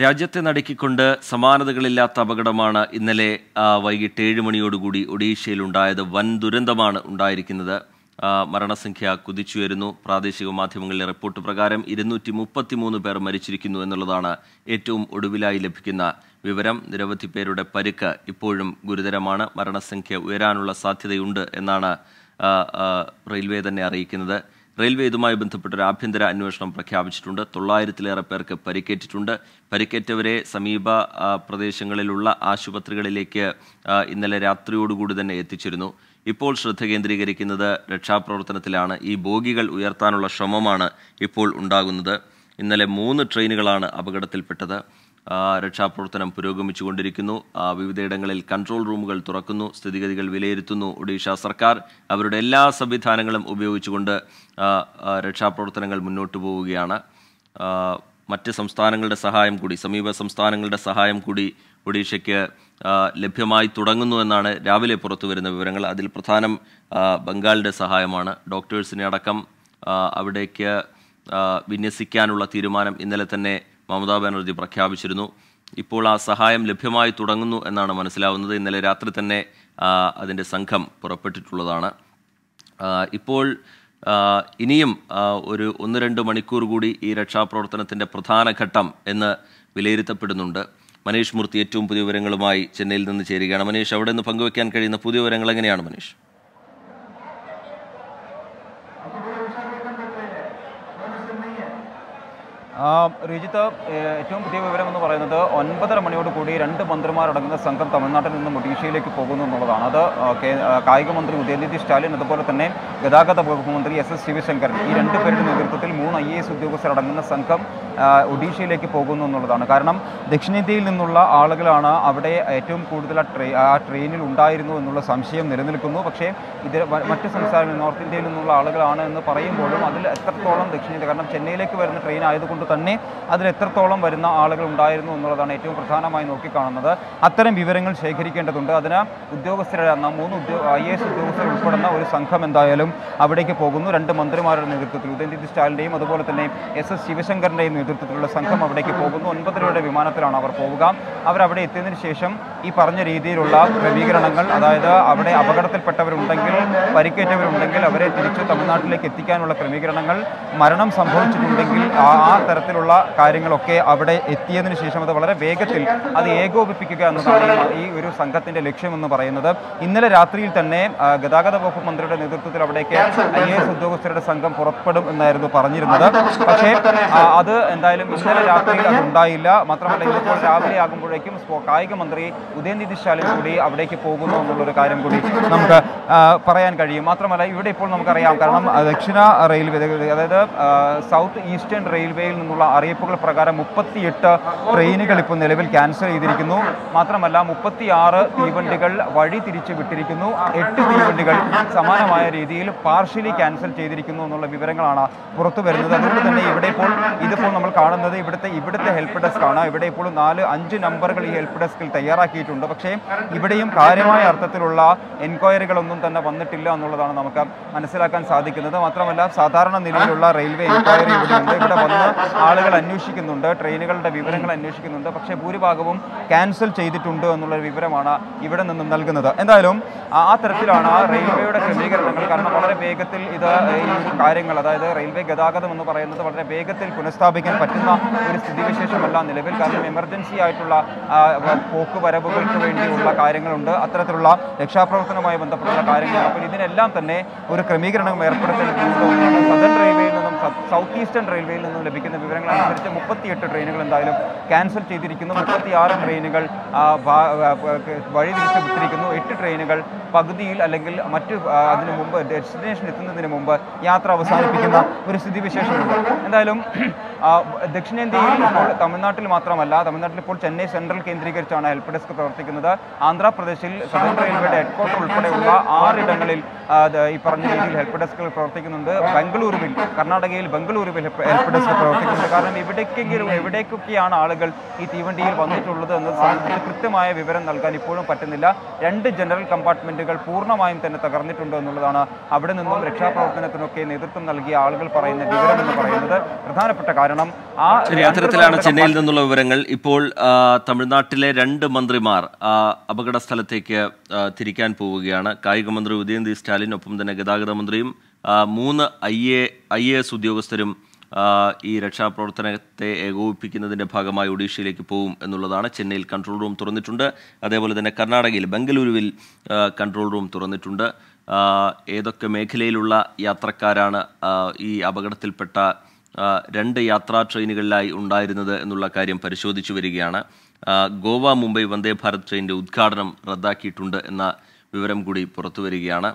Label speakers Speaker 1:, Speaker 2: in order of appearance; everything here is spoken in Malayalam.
Speaker 1: രാജ്യത്തെ നടുക്കിക്കൊണ്ട് സമാനതകളില്ലാത്ത അപകടമാണ് ഇന്നലെ വൈകിട്ട് ഏഴ് മണിയോടുകൂടി ഒഡീഷയിൽ ഉണ്ടായത്. വൻ ദുരന്തമാണ് ഉണ്ടായിരിക്കുന്നത്. മരണസംഖ്യ കുതിച്ചുയരുന്നു. പ്രാദേശിക മാധ്യമങ്ങളിലെ റിപ്പോർട്ട് പ്രകാരം ഇരുന്നൂറ്റി മുപ്പത്തിമൂന്ന് പേർ മരിച്ചിരിക്കുന്നു എന്നുള്ളതാണ് ഏറ്റവും ഒടുവിലായി ലഭിക്കുന്ന വിവരം. നിരവധി പേരുടെ പരുക്ക് ഇപ്പോഴും ഗുരുതരമാണ്. മരണസംഖ്യ ഉയരാനുള്ള സാധ്യതയുണ്ട് എന്നാണ് റെയിൽവേ തന്നെ അറിയിക്കുന്നത്. റെയിൽവേ ഇതുമായി ബന്ധപ്പെട്ട ഒരു ആഭ്യന്തര അന്വേഷണം പ്രഖ്യാപിച്ചിട്ടുണ്ട്. തൊള്ളായിരത്തിലേറെ പേർക്ക് പരിക്കേറ്റിട്ടുണ്ട്. പരിക്കേറ്റവരെ സമീപ പ്രദേശങ്ങളിലുള്ള ആശുപത്രികളിലേക്ക് ഇന്നലെ രാത്രിയോടുകൂടി തന്നെ എത്തിച്ചിരുന്നു. ഇപ്പോൾ ശ്രദ്ധ കേന്ദ്രീകരിക്കുന്നത് രക്ഷാപ്രവർത്തനത്തിലാണ്. ഈ ബോഗികൾ ഉയർത്താനുള്ള ശ്രമമാണ് ഇപ്പോൾ ഉണ്ടാകുന്നത്. ഇന്നലെ മൂന്ന് ട്രെയിനുകളാണ് അപകടത്തിൽപ്പെട്ടത്. രക്ഷാപ്രവർത്തനം പുരോഗമിച്ചുകൊണ്ടിരിക്കുന്നു വിവിധയിടങ്ങളിൽ കൺട്രോൾ റൂമുകൾ തുറക്കുന്നു. സ്ഥിതിഗതികൾ വിലയിരുത്തുന്നു ഒഡീഷ സർക്കാർ. അവരുടെ എല്ലാ സംവിധാനങ്ങളും ഉപയോഗിച്ചുകൊണ്ട് രക്ഷാപ്രവർത്തനങ്ങൾ മുന്നോട്ട് പോവുകയാണ്. മറ്റ് സംസ്ഥാനങ്ങളുടെ സഹായം കൂടി സമീപ സംസ്ഥാനങ്ങളുടെ സഹായം കൂടി ഒഡീഷയ്ക്ക് ലഭ്യമായി തുടങ്ങുന്നു എന്നാണ് രാവിലെ പുറത്തു വരുന്ന വിവരങ്ങൾ. അതിൽ പ്രധാനം ബംഗാളിന്റെ സഹായമാണ്. ഡോക്ടേഴ്സിനെ അടക്കം അവിടേക്ക് വിന്യസിക്കാനുള്ള തീരുമാനം ഇന്നലെ തന്നെ മമതാ ബാനർജി പ്രഖ്യാപിച്ചിരുന്നു. ഇപ്പോൾ ആ സഹായം ലഭ്യമായി തുടങ്ങുന്നു എന്നാണ് മനസ്സിലാവുന്നത്. ഇന്നലെ രാത്രി തന്നെ അതിന്റെ സംഘം പുറപ്പെട്ടിട്ടുള്ളതാണ്. ഇപ്പോൾ ഇനിയും ഒരു ഒന്ന് രണ്ട് മണിക്കൂർ കൂടി ഈ രക്ഷാപ്രവർത്തനത്തിന്റെ പ്രധാന ഘട്ടം എന്ന് വിലയിരുത്തപ്പെടുന്നുണ്ട്. മനീഷ് മൂർത്തി ഏറ്റവും പുതിയ വിവരങ്ങളുമായി ചെന്നൈയിൽ നിന്ന് ചേരുകയാണ്. മനീഷ് അവിടെ നിന്ന് പങ്കുവയ്ക്കാൻ കഴിയുന്ന പുതിയ വിവരങ്ങൾ എങ്ങനെയാണ് മനീഷ്?
Speaker 2: റിജിത്ത് ഏറ്റവും പുതിയ വിവരം എന്ന് പറയുന്നത് ഒൻപതര മണിയോട് കൂടി രണ്ട് മന്ത്രിമാരടങ്ങുന്ന സംഘം തമിഴ്നാട്ടിൽ നിന്നും ഒഡീഷയിലേക്ക് പോകുന്നു എന്നുള്ളതാണ്. അത് കായിക മന്ത്രി ഉദയനിധി സ്റ്റാലിൻ അതുപോലെ തന്നെ ഗതാഗത വകുപ്പ് മന്ത്രി എസ് എസ് ശിവശങ്കരൻ ഈ രണ്ട് പേരുടെ നേതൃത്വത്തിൽ മൂന്ന് ഐ എസ് ഉദ്യോഗസ്ഥരടങ്ങുന്ന സംഘം ഒഡീഷയിലേക്ക് പോകുന്നു എന്നുള്ളതാണ്. കാരണം ദക്ഷിണേന്ത്യയിൽ നിന്നുള്ള ആളുകളാണ് അവിടെ ഏറ്റവും കൂടുതൽ ആ ട്രെയിനിൽ ഉണ്ടായിരുന്നു എന്നുള്ള സംശയം നിലനിൽക്കുന്നു. പക്ഷേ ഇത് മറ്റ് സംസ്ഥാനങ്ങളിൽ നോർത്ത് ഇന്ത്യയിൽ നിന്നുള്ള ആളുകളാണ് എന്ന് പറയുമ്പോഴും അതിൽ എത്രത്തോളം ദക്ഷിണേന്ത്യ കാരണം ചെന്നൈയിലേക്ക് വരുന്ന ട്രെയിൻ ആയതുകൊണ്ട് തന്നെ അതിൽ എത്രത്തോളം വരുന്ന ആളുകൾ ഉണ്ടായിരുന്നു എന്നുള്ളതാണ് ഏറ്റവും പ്രധാനമായി നോക്കിക്കാണുന്നത്. അത്തരം വിവരങ്ങൾ ശേഖരിക്കേണ്ടതുണ്ട്. അതിന് ഉദ്യോഗസ്ഥരെന്ന മൂന്ന് ഉദ്യോ ഐ എസ് ഉദ്യോഗസ്ഥർ ഉൾപ്പെടുന്ന ഒരു സംഘം എന്തായാലും അവിടേക്ക് പോകുന്നു. രണ്ട് മന്ത്രിമാരുടെ നേതൃത്വത്തിൽ ഉദയനിധി സ്റ്റാലിന്റെയും അതുപോലെ തന്നെ എസ് എസ് ശിവശങ്കറിന്റെയും നേതൃത്വത്തിലുള്ള സംഘം അവിടേക്ക് പോകുന്നു. ഒൻപതരയുടെ വിമാനത്തിലാണ് അവർ പോവുക. അവരവിടെ എത്തിയതിനു ശേഷം ഈ പറഞ്ഞ രീതിയിലുള്ള ക്രമീകരണങ്ങൾ അതായത് അവിടെ അപകടത്തിൽപ്പെട്ടവരുണ്ടെങ്കിൽ പരിക്കേറ്റവരുണ്ടെങ്കിൽ അവരെ തിരിച്ച് തമിഴ്നാട്ടിലേക്ക് എത്തിക്കാനുള്ള ക്രമീകരണങ്ങൾ മരണം സംഭവിച്ചിട്ടുണ്ടെങ്കിൽ ആ തരത്തിലുള്ള കാര്യങ്ങളൊക്കെ അവിടെ എത്തിയതിനു ശേഷം അത് വളരെ വേഗത്തിൽ അത് ഏകോപിപ്പിക്കുക എന്നതാണ് ഈ- ഒരു സംഘത്തിന്റെ ലക്ഷ്യമെന്ന് പറയുന്നത്. ഇന്നലെ രാത്രിയിൽ തന്നെ ഗതാഗത വകുപ്പ് മന്ത്രിയുടെ നേതൃത്വത്തിൽ അവിടേക്ക് ഐ എസ് ഉദ്യോഗസ്ഥരുടെ സംഘം പുറപ്പെടും എന്നായിരുന്നു പറഞ്ഞിരുന്നത്. പക്ഷേ അത് എന്തായാലും ഇന്നലെ രാത്രിയിൽ അത് ഉണ്ടായില്ല. മാത്രമല്ല ഇന്നിപ്പോൾ രാവിലെ ആകുമ്പോഴേക്കും കായിക മന്ത്രി ഉദയനിധി സ്റ്റാലിൻ കൂടി അവിടേക്ക് പോകുന്നു എന്നുള്ളൊരു കാര്യം കൂടി നമുക്ക് പറയാൻ കഴിയും. മാത്രമല്ല ഇവിടെ ഇപ്പോൾ നമുക്കറിയാം കാരണം ദക്ഷിണ റെയിൽവേ അതായത് സൗത്ത് ഈസ്റ്റേൺ റെയിൽവേയിൽ നിന്നുള്ള അറിയിപ്പുകൾ പ്രകാരം മുപ്പത്തിയെട്ട് ട്രെയിനുകൾ ഇപ്പോൾ നിലവിൽ ക്യാൻസൽ ചെയ്തിരിക്കുന്നു. മാത്രമല്ല മുപ്പത്തിയാറ് തീവണ്ടികൾ വഴി തിരിച്ചു വിട്ടിരിക്കുന്നു. എട്ട് തീവണ്ടികൾ സമാനമായ രീതിയിൽ പാർഷ്യലി ക്യാൻസൽ ചെയ്തിരിക്കുന്നു എന്നുള്ള വിവരങ്ങളാണ് പുറത്തു വരുന്നത്. അതുകൊണ്ട് തന്നെ ഇവിടെ ഇപ്പോൾ ഇതിപ്പോൾ നമ്മൾ കാണുന്നത് ഇവിടുത്തെ ഇവിടുത്തെ ഹെൽപ്പ് ഡെസ്ക് ആണ്. ഇവിടെ ഇപ്പോൾ നാല് അഞ്ച് നമ്പറുകൾ ഈ ഹെൽപ്പ് ഡെസ്കിൽ തയ്യാറാക്കിയിട്ടുണ്ട്. പക്ഷേ ഇവിടെയും കാര്യമായ അർത്ഥത്തിലുള്ള എൻക്വയറികളൊന്നും തന്നെ വന്നിട്ടില്ല എന്നുള്ളതാണ് നമുക്ക് മനസ്സിലാക്കാൻ സാധിക്കുന്നത്. മാത്രമല്ല സാധാരണ നിലയിലുള്ള റെയിൽവേ എൻക്വയറി ഇവിടെ വന്ന് ആളുകൾ അന്വേഷിക്കുന്നുണ്ട് ട്രെയിനുകളുടെ വിവരങ്ങൾ അന്വേഷിക്കുന്നുണ്ട് പക്ഷേ ഭൂരിഭാഗവും ക്യാൻസൽ ചെയ്തിട്ടുണ്ട് എന്നുള്ള വിവരമാണ് ഇവിടെ നിന്നും നൽകുന്നത്. എന്തായാലും ആ തരത്തിലാണ് റെയിൽവേയുടെ ക്രമീകരണങ്ങൾ. കാരണം വളരെ വേഗത്തിൽ ഇത് ഈ കാര്യങ്ങൾ അതായത് റെയിൽവേ ഗതാഗതം എന്ന് പറയുന്നത് വളരെ വേഗത്തിൽ പുനഃസ്ഥാപിക്കാൻ പറ്റുന്ന ഒരു സ്ഥിതിവിശേഷമല്ല നിലവിൽ. കാരണം എമർജൻസി ആയിട്ടുള്ള പോക്ക് വരവുകൾക്ക് വേണ്ടിയുള്ള കാര്യങ്ങളുണ്ട്. അത്തരത്തിലുള്ള രക്ഷാപ്രവർത്തനവുമായി ബന്ധപ്പെട്ടുള്ള കാര്യങ്ങൾ. അപ്പോൾ ഇതിനെല്ലാം തന്നെ ഒരു ക്രമീകരണം ഏർപ്പെടുത്തേണ്ടതുണ്ട്. സദൺ റെയിൽവേയിൽ നിന്നും സൗത്ത് ഈസ്റ്റേൺ റെയിൽവേയിൽ നിന്നും ലഭിക്കുന്ന വിവരങ്ങൾ അനുസരിച്ച് മുപ്പത്തിയെട്ട് ട്രെയിനുകൾ എന്തായാലും ക്യാൻസൽ ചെയ്തിരിക്കുന്നു. മുപ്പത്തിയാറ് ട്രെയിനുകൾ ആ, ഭാ- ആ, പ- വഴി തിരിച്ചു വിട്ടിരിക്കുന്നു. എട്ട് ട്രെയിനുകൾ പകുതിയിൽ അല്ലെങ്കിൽ മറ്റ് അതിന് മുമ്പ് ഡെസ്റ്റിനേഷൻ എത്തുന്നതിന് മുമ്പ് യാത്ര അവസാനിപ്പിക്കുന്ന ഒരു സ്ഥിതിവിശേഷമുണ്ട്. എന്തായാലും ദക്ഷിണേന്ത്യയിൽ ഇപ്പോൾ തമിഴ്നാട്ടിൽ മാത്രമല്ല തമിഴ്നാട്ടിൽ ഇപ്പോൾ ചെന്നൈ സെൻട്രൽ കേന്ദ്രീകരിച്ചാണ് ഹെൽപ്പ് ഡെസ്ക് പ്രവർത്തിക്കുന്നത്. ആന്ധ്രാപ്രദേശിൽ സെൻട്രൽ റെയിൽവേയുടെ ഹെഡ്ക്വാർട്ടർ ഉൾപ്പെടെയുള്ള ആറിടങ്ങളിൽ ഈ പറഞ്ഞ രീതിയിൽ ഹെൽപ്പ് ഡെസ്കുകൾ പ്രവർത്തിക്കുന്നുണ്ട്. ബംഗളൂരുവിൽ കർണാടകയിൽ ബംഗളൂരുവിൽ ഹെൽപ്പ് ഡെസ്ക് പ്രവർത്തിക്കുന്നുണ്ട്. കാരണം എവിടേക്കെങ്കിലും എവിടേക്കൊക്കെയാണ് ആളുകൾ ഈ തീവണ്ടിയിൽ വന്നിട്ടുള്ളത് എന്നത് സംബന്ധിച്ച് കൃത്യമായ വിവരം നൽകാൻ ഇപ്പോഴും പറ്റുന്നില്ല. രണ്ട് ജനറൽ കമ്പാർട്ട്മെന്റുകൾ പൂർണമായും തന്നെ തകർന്നിട്ടുണ്ട് എന്നുള്ളതാണ് അവിടെ നിന്നും രക്ഷാപ്രവർത്തനത്തിനൊക്കെ നേതൃത്വം നൽകിയ ആളുകൾ പറയുന്ന വിവരം എന്ന് പറയുന്നത്. പ്രധാനപ്പെട്ട കാരണം കാരണം ആ
Speaker 1: അത്തരത്തിലാണ് ചെന്നൈയിൽ നിന്നുള്ള വിവരങ്ങൾ. ഇപ്പോൾ തമിഴ്നാട്ടിലെ രണ്ട് മന്ത്രിമാർ അപകട സ്ഥലത്തേക്ക് തിരിക്കാൻ പോവുകയാണ്. കായിക മന്ത്രി ഉദയനിധി സ്റ്റാലിൻ ഒപ്പം തന്നെ ഗതാഗത മന്ത്രിയും മൂന്ന് I A I A S ഉദ്യോഗസ്ഥരും ഈ രക്ഷാപ്രവർത്തനത്തെ ഏകോപിപ്പിക്കുന്നതിന്റെ ഭാഗമായി ഒഡീഷയിലേക്ക് പോകും എന്നുള്ളതാണ് ചെന്നൈയിൽ കൺട്രോൾ റൂം തുറന്നിട്ടുണ്ട്. അതേപോലെ തന്നെ കർണാടകയിൽ ബംഗളൂരുവിൽ കൺട്രോൾ റൂം തുറന്നിട്ടുണ്ട്. ഏതൊക്കെ മേഖലയിലുള്ള യാത്രക്കാരാണ് ഈ അപകടത്തിൽപ്പെട്ട രണ്ട് യാത്രാ ട്രെയിനുകളിലായി ഉണ്ടായിരുന്നത് എന്നുള്ള കാര്യം പരിശോധിച്ചു വരികയാണ്. ഗോവ മുംബൈ വന്ദേ ഭാരത് ട്രെയിനിന്റെ ഉദ്ഘാടനം റദ്ദാക്കിയിട്ടുണ്ട് എന്ന വിവരം കൂടി പുറത്തു വരികയാണ്.